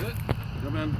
Come in.